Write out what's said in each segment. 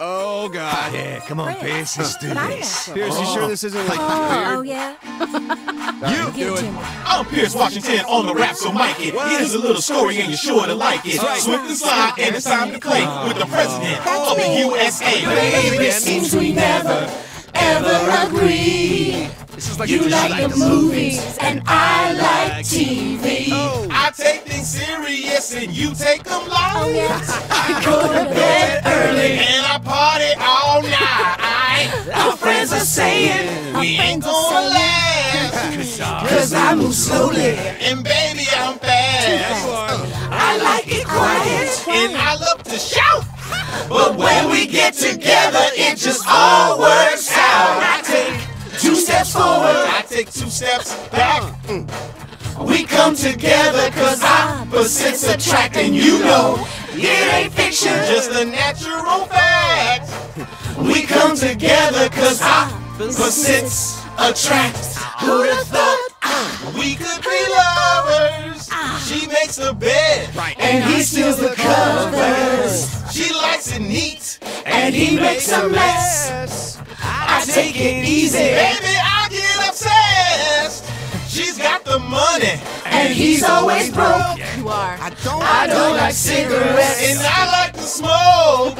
Oh, God. Yeah, come on, Pierce, let's do this. natural. Pierce, you sure this isn't like Oh, weird? Oh, yeah? You Get do it, it. I'm oh, Pierce Washington on the rap, so mic it. Here's a little story and you're sure to like it. Swift and slide, and it's time to play with the president of the USA. Baby, it seems we never, ever agree. This is like You like the movies, and I like TV. And you take them Oh, light. yeah? I go to bed early, and I party all night. Our friends are saying we ain't gonna last. Cause I move slowly, and baby, I'm fast. Uh, I like it quiet, and I love to shout. But when we get together, it just all works out. I take two steps forward, I take two steps back. Mm. We come together cause opposites attract, and you know it ain't fiction, just a natural fact. We come together cause opposites attract. Who'd have thought we could be lovers? She makes the bed, and he steals the covers. She likes it neat, and he makes a mess. I take it easy, money, and he's always broke. You are. I don't. I don't like cigarettes, and I like to smoke.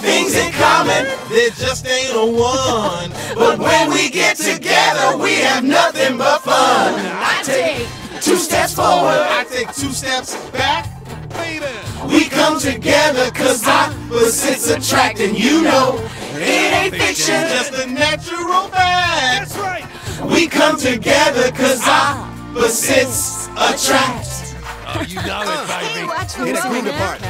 Things in common, there just ain't a one. But when we get together, we have nothing but fun. I take two steps forward, I take two steps back. We come together cause opposites attract, and you know it ain't fiction, just a natural fact. That's right. We come together cause opposites attract. Oh, you know it, uh, baby. Watch Hit that me groove part.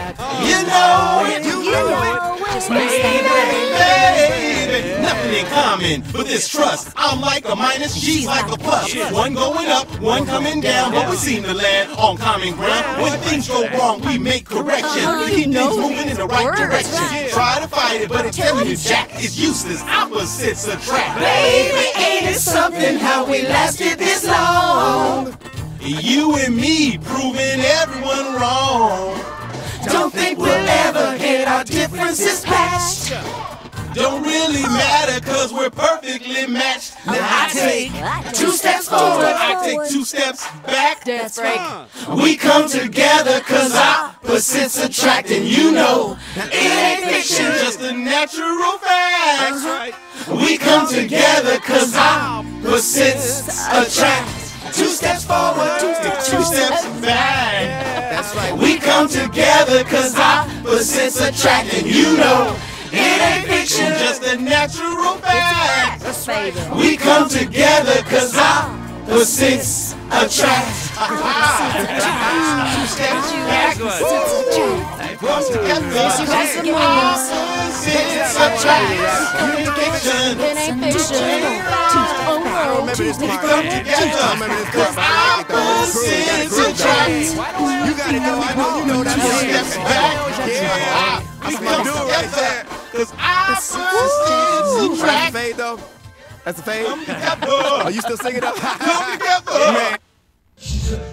You know it, You You know know it. Just baby, baby. Nothing in common, but this trust. I'm like a minus, she's like a plus. One going up, one coming down, but we seem to land on common ground. When things go wrong, we make correction. We keep things moving in the right direction. Try to fight it, but it's telling you, Jack, it's useless. Opposites attract. Baby, ain't it something how we lasted this long? You and me proving everyone wrong. Don't think we'll ever get our differences patched. Don't really matter cause we're perfectly matched. Now I take two steps forward, I take two steps back. That's right. Uh, we come together cause opposites attract and you know it ain't fiction, just a natural fact. That's right. We come together cause opposites attract. Two steps forward, two steps back. That's right. We come together cause opposites attract and you know it ain't fiction, just a natural fact. That's baby. We come together cause opposites attract. Two steps back, come together. Opposites attract. Communication. It ain't fiction. I don't remember this We come I together. don't remember this part. but I like the Opposites attract. You got it though. I know you know that. Two steps back. Yeah. We That's come what I do right together. there. Cause opposites That's the fade though. That's the fade. Come together. Are you still singing up? Come together. Man.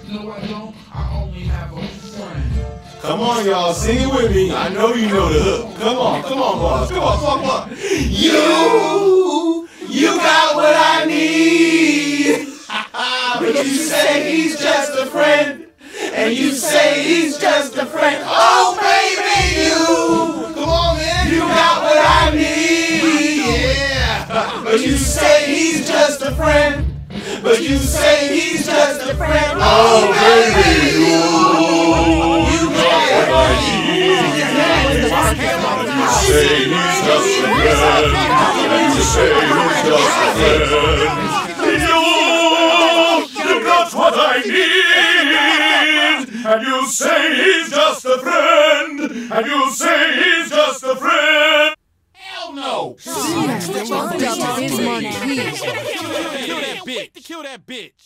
No, I don't. I only have a friend. Come on, y'all, sing it with me. I know you know the hook. Come on, come on, boys. Come on, come on, come on. You, you got what I need. but you say he's just a friend. And you say he's just a friend. But you say he's just a friend. But you say he's just a friend. Oh, baby, you. You got what I need. You say he's just a friend. You say he's just a friend. You, you got what I need. And you say he's just a friend. And you say he's just Switch on to this money. Kill that bitch. Kill that bitch.